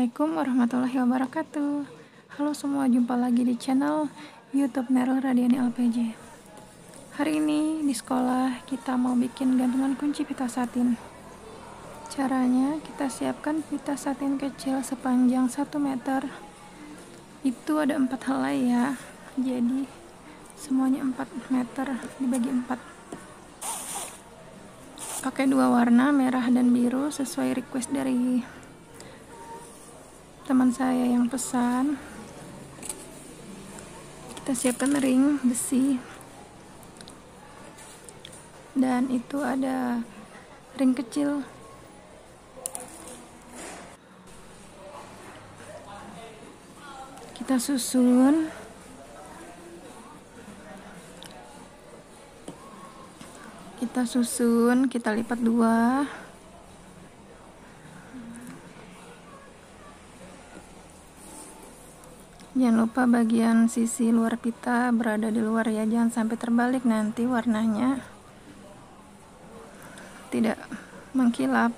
Assalamualaikum warahmatullahi wabarakatuh. Halo semua, jumpa lagi di channel youtube Neril Radiani LPJ Hari ini di sekolah kita mau bikin gantungan kunci pita satin. Caranya kita siapkan pita satin kecil sepanjang 1 meter. Itu ada 4 helai ya. Jadi semuanya 4 meter dibagi 4 pakai dua warna merah dan biru sesuai request dari teman saya yang pesan. Kita siapkan ring besi. Dan itu ada ring kecil. Kita susun. Kita susun kita lipat dua jangan lupa bagian sisi luar pita berada di luar ya. Jangan sampai terbalik nanti warnanya. Tidak mengkilap.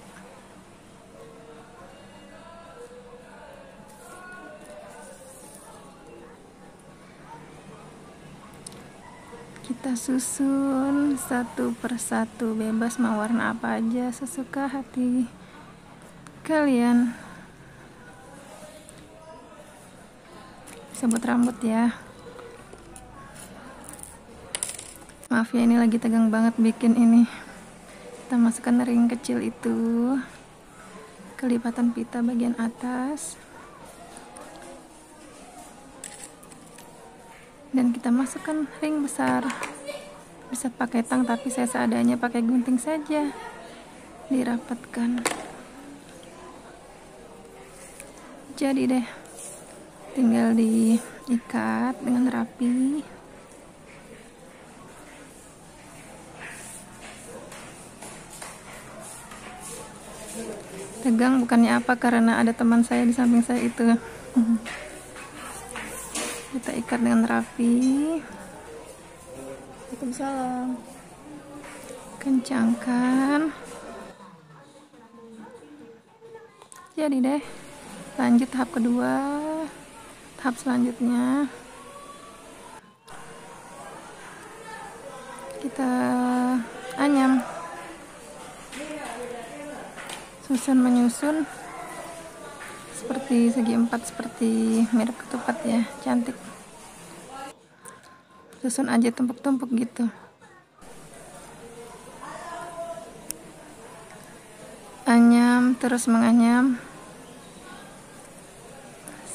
Kita susun satu persatu. Bebas mau warna apa aja sesuka hati kalian sabut rambut ya. Maaf ya ini lagi tegang banget bikin ini. Kita masukkan ring kecil itu. Kelipatan pita bagian atas. Dan kita masukkan ring besar. Bisa pakai tang tapi saya seadanya pakai gunting saja. Dirapatkan. Jadi deh tinggal diikat dengan rapi. Tegang bukannya apa karena ada teman saya di samping saya itu. Kita ikat dengan rapi. Waalaikumsalam. Kencangkan. Jadi deh lanjut tahap kedua tahap selanjutnya. Kita anyam. Susun menyusun. Seperti segi empat seperti mirip ketupat ya cantik. Susun aja tumpuk-tumpuk gitu. Anyam terus menganyam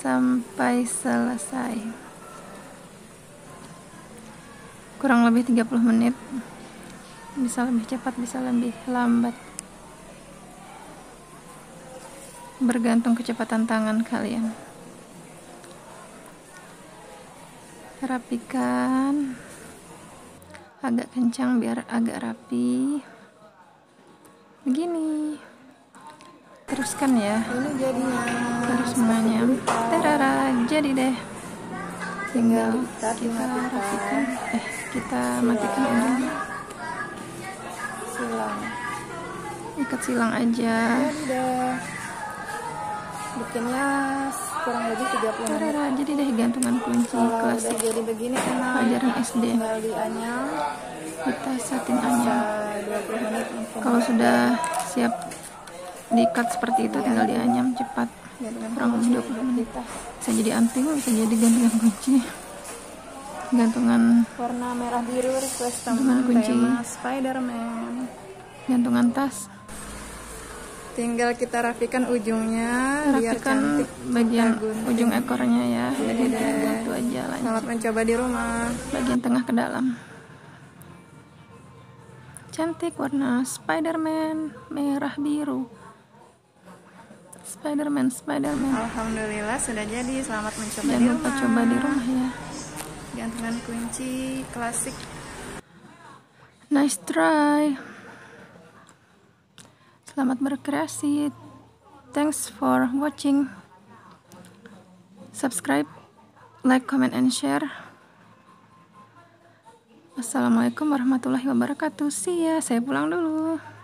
sampai selesai. Kurang lebih 30 menit. Bisa lebih cepat bisa lebih lambat. Bergantung kecepatan tangan kalian. Rapikan. Agak kencang biar agak rapi. Begini teruskan ya. Ini jadinya. Terus menganyam terara jadi deh. Tinggal kita rapikan. Eh kita matikan ujungnya silang. Ikat silang aja. Jadi deh. Bikinnya kurang lebih 30 menit. Terara jadi deh gantungan kunci kalau klasik. jadi begini pelajaran SD kita satin bisa anyam 20 menit mungkin. Kalau sudah siap diikat seperti itu tinggal dianyam cepat gantungan kurang lebih 20 menit. bisa jadi anting bisa jadi gantungan kunci. Gantungan warna merah biru request Gantungan teman kunci. Spiderman. Gantungan tas. Tinggal kita rapikan ujungnya biar rapikan cantik bagian gunting. ujung ekornya ya jadi Iya, deh. bantu aja lanjut selamat mencoba di rumah. Bagian tengah ke dalam. Cantik warna Spiderman merah biru Spiderman Spiderman. Alhamdulillah sudah jadi. Selamat mencoba jangan di rumah. coba di rumah ya. Gantungan kunci klasik. Nice try. Selamat berkreasi. Thanks for watching. Subscribe like comment and share. Assalamualaikum warahmatullahi wabarakatuh. See ya. Saya pulang dulu.